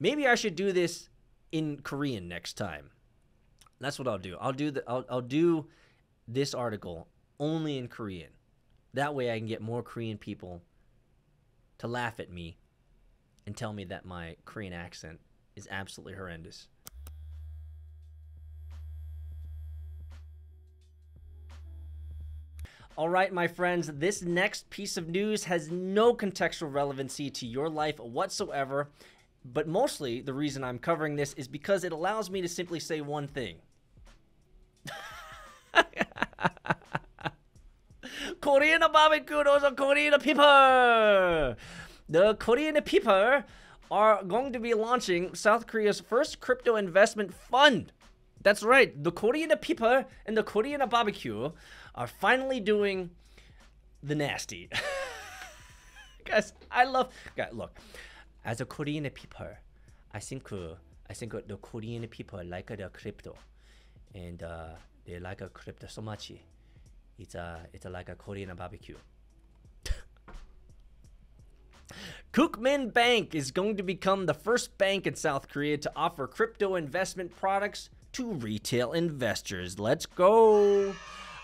Maybe I should do this in Korean next time. That's what I'll do. I'll do the I'll, I'll do this article only in Korean. That way I can get more Korean people to laugh at me and tell me that my Korean accent is absolutely horrendous. All right, my friends, this next piece of news has no contextual relevancy to your life whatsoever, but mostly the reason I'm covering this is because it allows me to simply say one thing. Korean barbecue, those are Korean people. The Korean people are going to be launching South Korea's first crypto investment fund. That's right, the Korean people and the Korean barbecue are finally doing the nasty. guys, I love. Look, as a Korean people, I think uh, I think uh, the Korean people like the crypto, and uh, they like a crypto so much. It's a it's a, like a Korean barbecue. Kookmin Bank is going to become the first bank in South Korea to offer crypto investment products to retail investors. Let's go.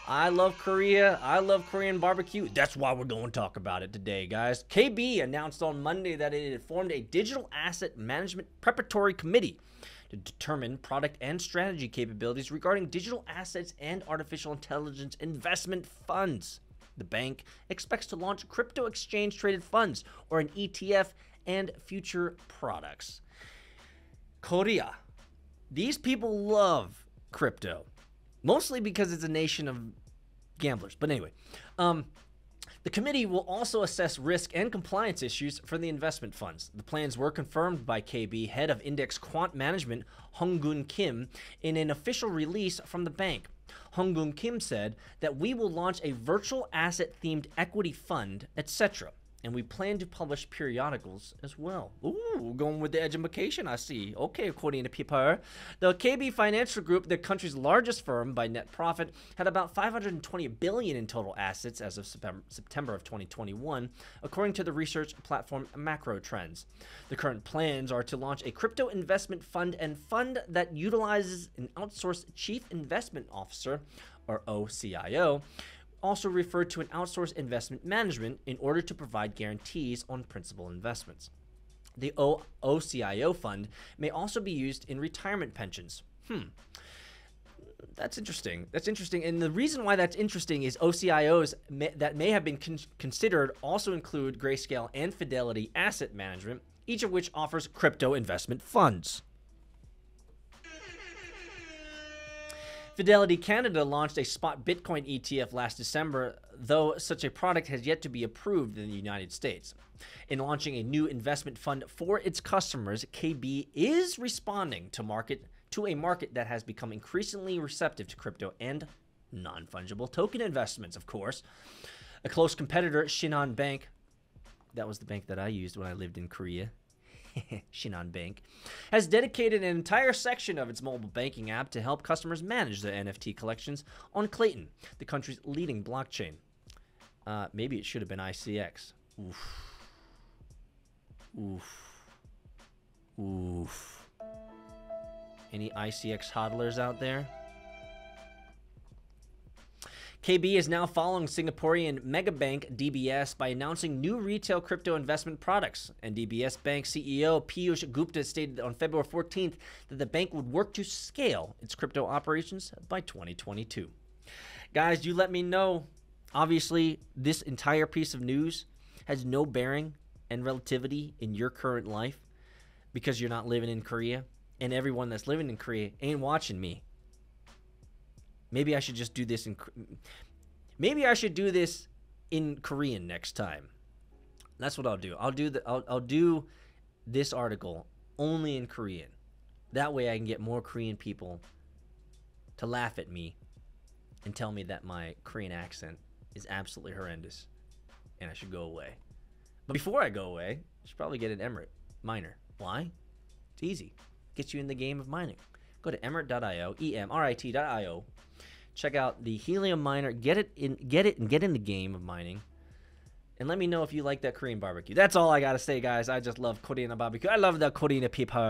I love Korea. I love Korean barbecue. That's why we're going to talk about it today, guys. KB announced on Monday that it had formed a digital asset management preparatory committee to determine product and strategy capabilities regarding digital assets and artificial intelligence investment funds. The bank expects to launch crypto exchange traded funds or an ETF and future products. Korea. These people love crypto mostly because it's a nation of gamblers. But anyway, um, the committee will also assess risk and compliance issues for the investment funds. The plans were confirmed by KB, head of Index Quant Management, Honggun Kim, in an official release from the bank. Honggun Kim said that we will launch a virtual asset themed equity fund, etc and we plan to publish periodicals as well. Ooh, going with the education, I see. Okay, according to people. The KB Financial Group, the country's largest firm by net profit, had about 520 billion in total assets as of September of 2021, according to the research platform Macro Trends. The current plans are to launch a crypto investment fund and fund that utilizes an outsourced chief investment officer, or OCIO, also referred to an outsourced investment management in order to provide guarantees on principal investments. The o- OCIO fund may also be used in retirement pensions. Hmm. That's interesting. That's interesting. And the reason why that's interesting is OCIOs may, that may have been con- considered also include Grayscale and Fidelity Asset Management, each of which offers crypto investment funds. Fidelity Canada launched a spot Bitcoin ETF last December, though such a product has yet to be approved in the United States. In launching a new investment fund for its customers, KB is responding to market to a market that has become increasingly receptive to crypto and non-fungible token investments, of course. A close competitor, Shinhan Bank, that was the bank that I used when I lived in Korea. Shinhan Bank, has dedicated an entire section of its mobile banking app to help customers manage their NFT collections on Klaytn, the country's leading blockchain. Uh, maybe it should have been ICX. Oof. Oof. Oof. Any ICX hodlers out there? KB is now following Singaporean megabank DBS by announcing new retail crypto investment products. And DBS Bank CEO Piyush Gupta stated on February 14th that the bank would work to scale its crypto operations by 2022. Guys, you let me know. Obviously, this entire piece of news has no bearing and relativity in your current life because you're not living in Korea. And everyone that's living in Korea ain't watching me. Maybe I should just do this in Maybe I should do this in Korean next time. That's what I'll do. I'll do the I'll, I'll do this article only in Korean. That way I can get more Korean people to laugh at me and tell me that my Korean accent is absolutely horrendous and I should go away. But before I go away, I should probably get an Emrit miner. Why? It's easy. Gets you in the game of mining. Go to emrit.io, E M R I T.io Check out the helium miner. Get it in. Get it and get in the game of mining. And let me know if you like that Korean barbecue. That's all I gotta say, guys. I just love Korean barbecue. I love the Korean people.